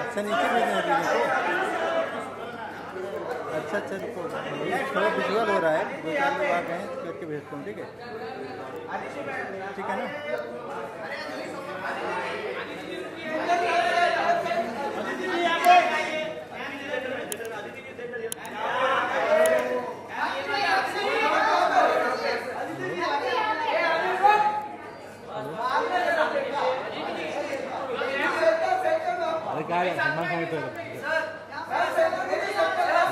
अच्छा नीचे भेजना अच्छा अच्छा रुको थोड़ा विजुअल हो रहा है दो चार लोग आ गए हैं करके भेजता हूँ ठीक है ठीक है ना सांगितलं